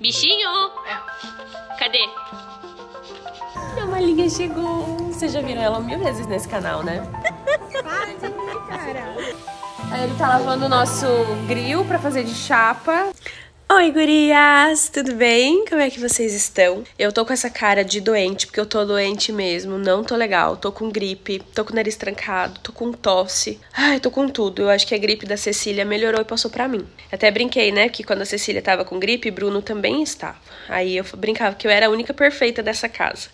Bichinho! Cadê? A Malinha chegou. Vocês já viram ela mil vezes nesse canal, né? Aí ele tá lavando o nosso grill pra fazer de chapa. Oi, gurias! Tudo bem? Como é que vocês estão? Eu tô com essa cara de doente, porque eu tô doente mesmo, não tô legal. Tô com gripe, tô com o nariz trancado, tô com tosse. Ai, tô com tudo. Eu acho que a gripe da Cecília melhorou e passou pra mim. Até brinquei, né, que quando a Cecília tava com gripe, Bruno também estava. Aí eu brincava que eu era a única perfeita dessa casa.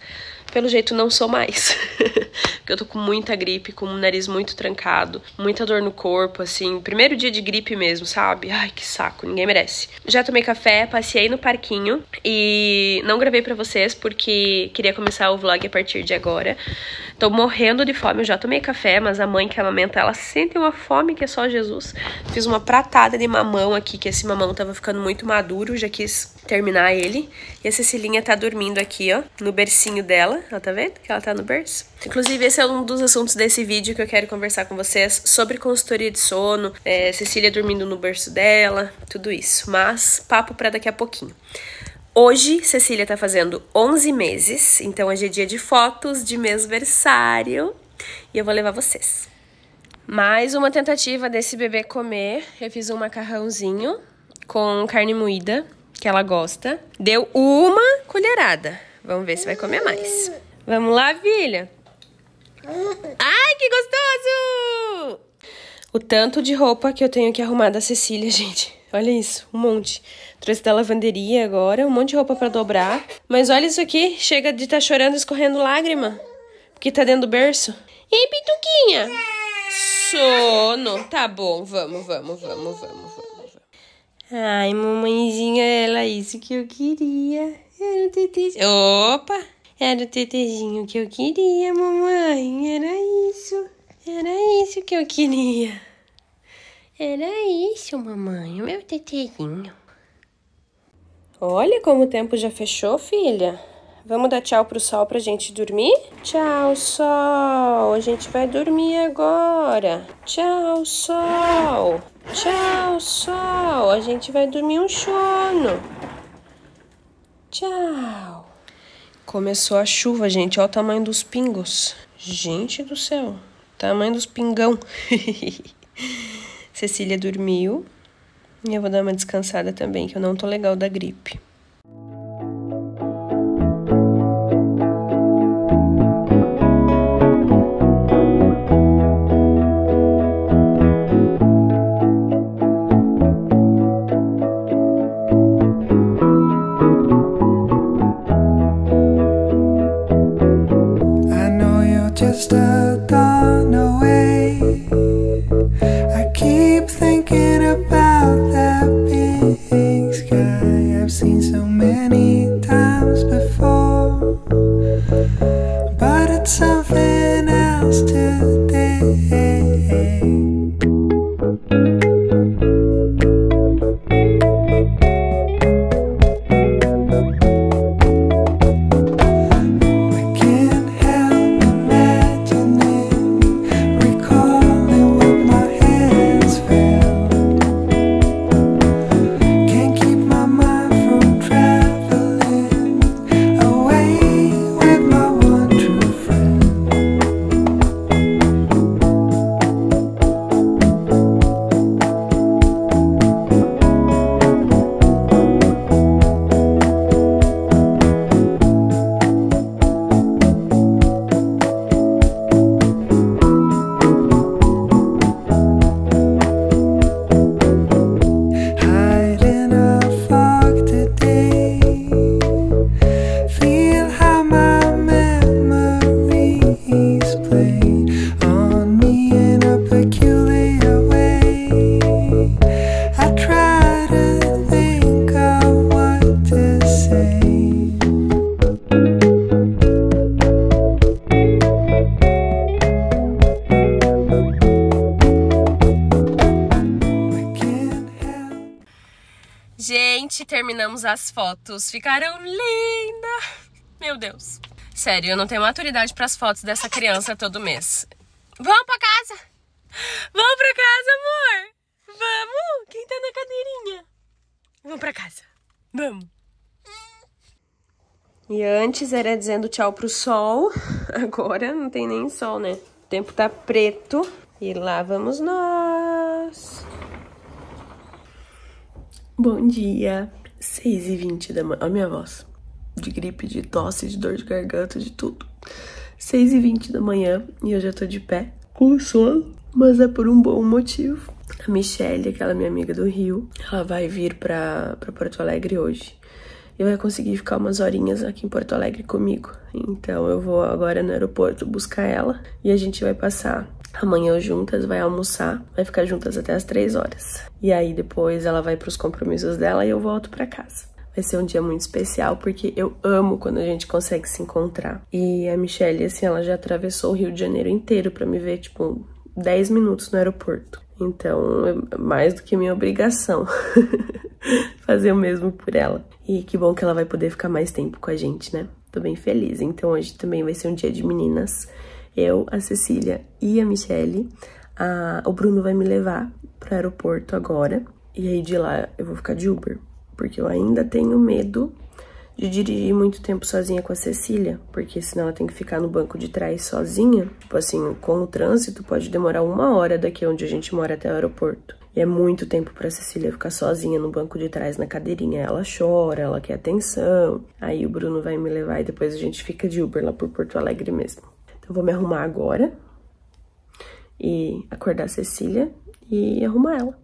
Pelo jeito não sou mais. Porque eu tô com muita gripe, com o nariz muito trancado, muita dor no corpo, assim. Primeiro dia de gripe mesmo, sabe? Ai, que saco, ninguém merece. Já tomei café, passei no parquinho e não gravei para vocês porque queria começar o vlog a partir de agora. Tô morrendo de fome, eu já tomei café, mas a mãe que amamenta, ela sente uma fome que é só Jesus. Fiz uma pratada de mamão aqui, que esse mamão tava ficando muito maduro, já quis terminar ele. E a Cecilinha tá dormindo aqui, ó, no bercinho dela. Ela tá vendo que ela tá no berço? Inclusive, esse é um dos assuntos desse vídeo que eu quero conversar com vocês sobre consultoria de sono, é, Cecília dormindo no berço dela, tudo isso. Mas, papo pra daqui a pouquinho. Hoje, Cecília tá fazendo 11 meses, então hoje é dia de fotos de mêsversário e eu vou levar vocês. Mais uma tentativa desse bebê comer. Eu fiz um macarrãozinho com carne moída, que ela gosta. Deu uma colherada. Vamos ver se vai comer mais. Vamos lá, filha. Ai, que gostoso! O tanto de roupa que eu tenho que arrumar da Cecília, gente. Olha isso, um monte. Trouxe da lavanderia agora, um monte de roupa para dobrar. Mas olha isso aqui, chega de estar tá chorando, escorrendo lágrima. Porque tá dentro do berço. Ei, Pituquinha! Sono. Tá bom, vamos, vamos, vamos, vamos, vamos. Ai, mamãezinha, era isso que eu queria. Era o tetezinho. Opa! Era o tetezinho que eu queria, mamãe. Era isso. Era isso que eu queria. Era isso, mamãe. O meu tetezinho. Olha como o tempo já fechou, filha. Vamos dar tchau pro sol pra gente dormir? Tchau, sol. A gente vai dormir agora. Tchau, sol. Tchau, sol. A gente vai dormir um sono. Tchau. Começou a chuva, gente. Olha o tamanho dos pingos. Gente do céu. Tamanho dos pingão. Cecília dormiu. E eu vou dar uma descansada também, que eu não tô legal da gripe. As fotos. Ficaram lindas! Meu Deus. Sério, eu não tenho maturidade para as fotos dessa criança todo mês. Vamos pra casa! Vamos pra casa, amor! Vamos! Quem tá na cadeirinha? Vamos pra casa. Vamos! E antes era dizendo tchau pro sol, agora não tem nem sol, né? O tempo tá preto e lá vamos nós. Bom dia, 6h20 da manhã. Olha a minha voz. De gripe, de tosse, de dor de garganta, de tudo. 6h20 da manhã e eu já tô de pé, com sono, mas é por um bom motivo. A Michelle, aquela minha amiga do Rio, ela vai vir pra, pra Porto Alegre hoje e vai conseguir ficar umas horinhas aqui em Porto Alegre comigo. Então eu vou agora no aeroporto buscar ela e a gente vai passar amanhã juntas, vai almoçar, vai ficar juntas até as três horas. E aí depois ela vai para os compromissos dela e eu volto para casa. Vai ser um dia muito especial porque eu amo quando a gente consegue se encontrar. E a Michelle, assim, ela já atravessou o Rio de Janeiro inteiro para me ver, tipo, 10 minutos no aeroporto. Então, é mais do que minha obrigação fazer o mesmo por ela. E que bom que ela vai poder ficar mais tempo com a gente, né? Tô bem feliz. Então, hoje também vai ser um dia de meninas. Eu, a Cecília e a Michelle. A... O Bruno vai me levar pro aeroporto agora. E aí de lá eu vou ficar de Uber. Porque eu ainda tenho medo de dirigir muito tempo sozinha com a Cecília, porque senão ela tem que ficar no banco de trás sozinha. Tipo assim, com o trânsito pode demorar uma hora daqui onde a gente mora até o aeroporto. E é muito tempo pra Cecília ficar sozinha no banco de trás na cadeirinha. Ela chora, ela quer atenção. Aí o Bruno vai me levar e depois a gente fica de Uber lá por Porto Alegre mesmo. Então vou me arrumar agora e acordar a Cecília e arrumar ela.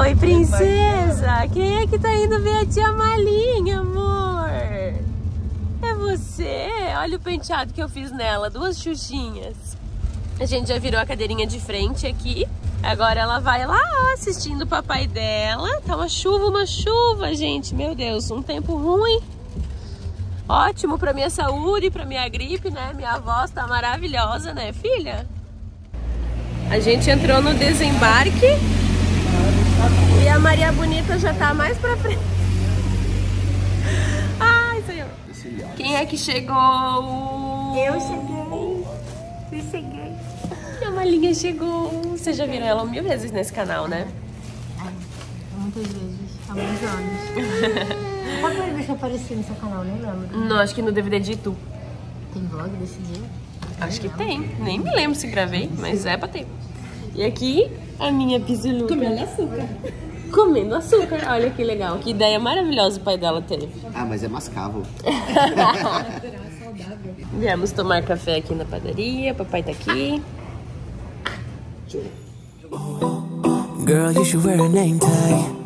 Oi, princesa! Quem é que tá indo ver a tia Malinha, amor? É você? Olha o penteado que eu fiz nela, duas xuxinhas. A gente já virou a cadeirinha de frente aqui. Agora ela vai lá assistindo o papai dela. Tá uma chuva, uma chuva, gente. Meu Deus, um tempo ruim. Ótimo pra minha saúde, pra minha gripe, né? Minha voz tá maravilhosa, né, filha? A gente entrou no desembarque e a Maria Bonita já tá mais pra frente. Ai, senhor. Quem é que chegou? Eu cheguei. Eu cheguei. A Malinha chegou. Vocês já viram ela mil vezes nesse canal, né? Muitas vezes. Há muitos anos. Qual foi a vez que eu apareci no seu canal? Nem lembro. Não, acho que no DVD de Tu. Tem vlog desse dia? Acho que tem. Nem me lembro se gravei, mas é pra ter. E aqui, a minha bisuluca. Comendo açúcar. Comendo açúcar. Olha que legal. Que ideia maravilhosa o pai dela teve. Ah, mas é mascavo. Viemos tomar café aqui na padaria. Papai tá aqui. Girl, you should wear a name tag.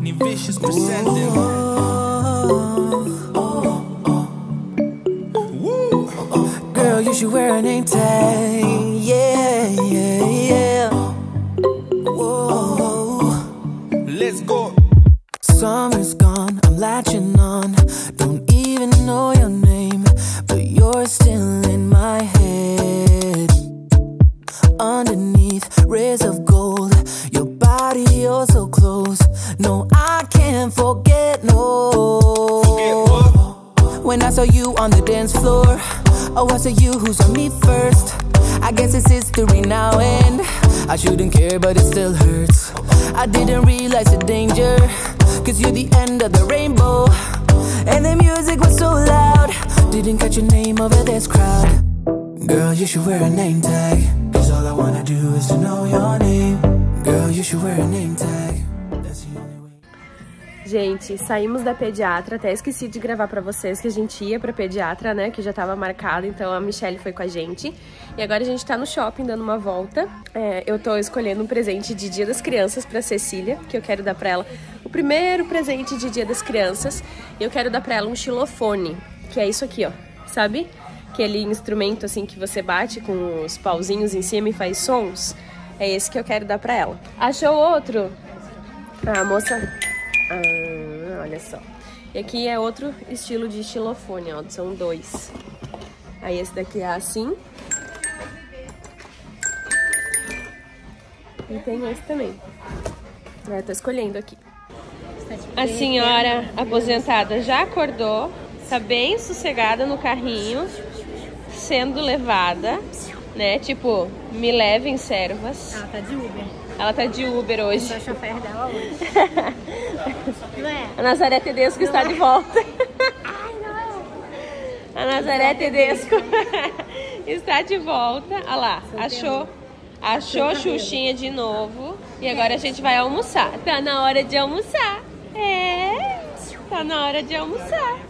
Ni vicious presenting. Girl, you should wear a name tag. Yeah, yeah, yeah. Whoa. Let's go. Summer's gone, I'm latching on. Don't even know your name, on the dance floor, oh, I saw you who saw me first. I guess it's history now, and I shouldn't care, but it still hurts. I didn't realize the danger, cause you're the end of the rainbow. And the music was so loud, didn't catch your name over this crowd. Girl, you should wear a name tag, cause all I wanna do is to know your name. Girl, you should wear a name tag. Gente, saímos da pediatra, até esqueci de gravar pra vocês que a gente ia pra pediatra, né, que já tava marcado, então a Michelle foi com a gente. E agora a gente tá no shopping dando uma volta. É, eu tô escolhendo um presente de Dia das Crianças pra Cecília, que eu quero dar pra ela o primeiro presente de Dia das Crianças. E eu quero dar pra ela um xilofone, que é isso aqui, ó, sabe? Aquele instrumento assim que você bate com os pauzinhos em cima e faz sons. É esse que eu quero dar pra ela. Achou outro? A moça ah, olha só. E aqui é outro estilo de xilofone, ó. São dois. Aí esse daqui é assim. E tem esse também. É, tô escolhendo aqui. A senhora aposentada já acordou, tá bem sossegada no carrinho, sendo levada, né? Tipo, me levem servas. Ela tá de Uber. Ela tá de Uber hoje. Sou a chofer dela hoje. Não é? A Nazaré Tedesco está de volta. A Nazaré Tedesco está de volta. Olha lá, achou, achou Xuxinha de novo. E agora a gente vai almoçar. Tá na hora de almoçar. É, tá na hora de almoçar.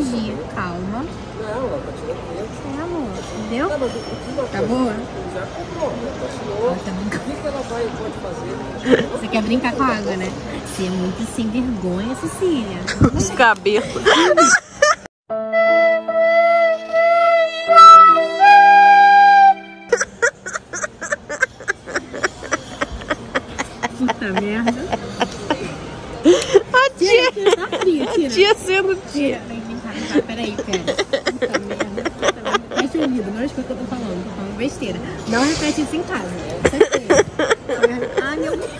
Não vai fugir, calma. Não, É, amor. Entendeu? Tá boa? Ela tá brincando. Você quer brincar com a água, né? Você é muito sem vergonha, Cecília. Os cabelos. Puta merda. A tia, Tá tira. tia sendo tia. Cá. Peraí, pera. Puta merda. Merda. Fecha o ouvido, não escuta o que eu tô falando. Tô falando besteira. Não repete isso em casa. Certeza. Ai, meu Deus.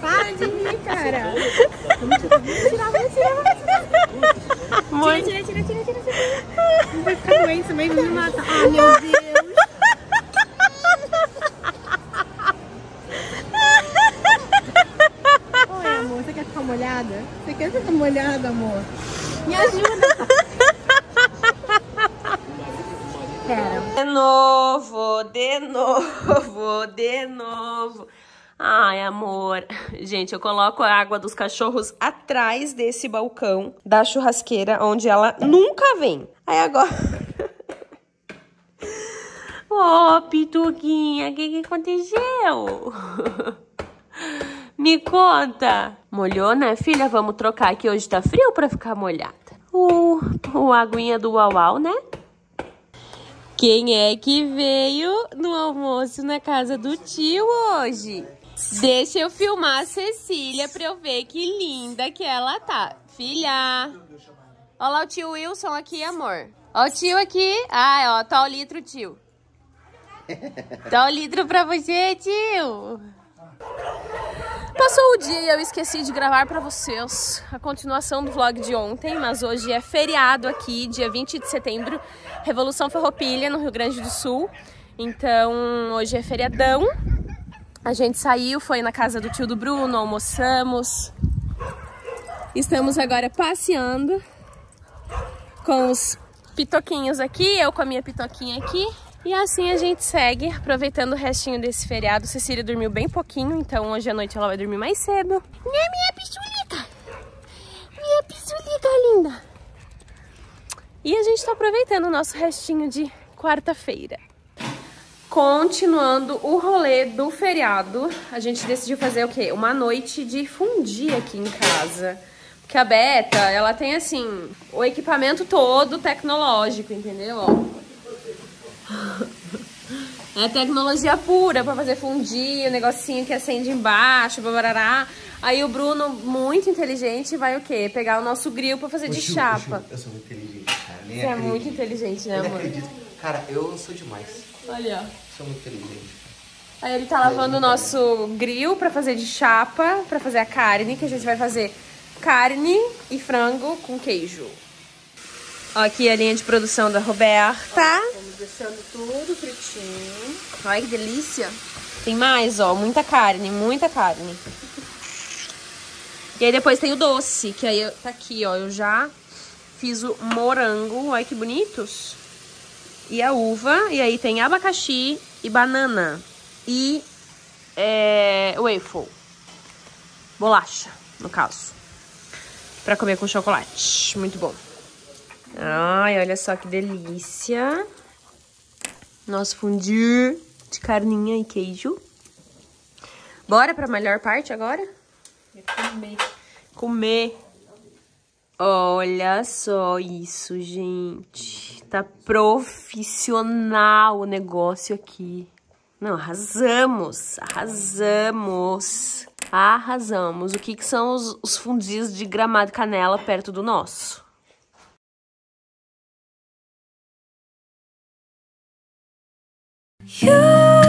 Para de rir, cara. Tirar. Tira, tira, tira, tira, tira. Não vai ficar doente, vai me matar. Ai, meu Deus. Oi, amor, você quer ficar molhada? Você quer ficar molhada, amor? Me ajuda. Pera. De novo, de novo, de novo. Ai, amor. Gente, eu coloco a água dos cachorros atrás desse balcão da churrasqueira, onde ela nunca vem. Aí agora. Ô, oh, Pituquinha, o que, que aconteceu? Me conta. Molhou, né, filha? Vamos trocar que hoje tá frio pra ficar molhada. O, o aguinha do uau, né? Quem é que veio no almoço na casa do tio hoje? Deixa eu filmar a Cecília pra eu ver que linda que ela tá. Filha. Olha lá o tio Wilson aqui, amor. Ó o tio aqui. Ai, ó, tá o litro, tio. Tá o litro pra você, tio. Passou o dia e eu esqueci de gravar pra vocês a continuação do vlog de ontem, mas hoje é feriado aqui, dia 20 de setembro, Revolução Ferropilha, no Rio Grande do Sul. Então, hoje é feriadão. A gente saiu, foi na casa do tio do Bruno, almoçamos. Estamos agora passeando com os pitoquinhos aqui, eu com a minha pitoquinha aqui. E assim a gente segue, aproveitando o restinho desse feriado. Cecília dormiu bem pouquinho, então hoje à noite ela vai dormir mais cedo. Né, minha pichulica? Minha pichulica linda! E a gente tá aproveitando o nosso restinho de quarta-feira. Continuando o rolê do feriado, a gente decidiu fazer o quê? Uma noite de fundir aqui em casa. Porque a Beta, ela tem assim, o equipamento todo tecnológico, entendeu? Ó. É tecnologia pura pra fazer fundir, o negocinho que acende embaixo, barará. Aí o Bruno, muito inteligente, vai o quê? Pegar o nosso grill pra fazer de chapa. Eu sou muito inteligente, cara. Nem Você é acredito. muito inteligente, né, amor? acredito. Cara, eu sou demais. Olha, ó. Sou muito inteligente. Aí ele tá lavando o nosso grill pra fazer de chapa, pra fazer a carne, que a gente vai fazer carne e frango com queijo. Ó, aqui a linha de produção da Roberta. Deixando tudo fritinho. Olha que delícia. Tem mais, ó, muita carne, muita carne. E aí depois tem o doce, que aí tá aqui, ó, eu já fiz o morango, olha que bonitos. E a uva, e aí tem abacaxi e banana. E é, waffle. Bolacha, no caso. Pra comer com chocolate. Muito bom. Ai, olha só que delícia. Nosso fondue de carninha e queijo. Bora pra melhor parte agora? Comer. Comer. Olha só isso, gente. Tá profissional o negócio aqui. Não, arrasamos, arrasamos, arrasamos. O que, que são os, os fundis de gramado canela perto do nosso? You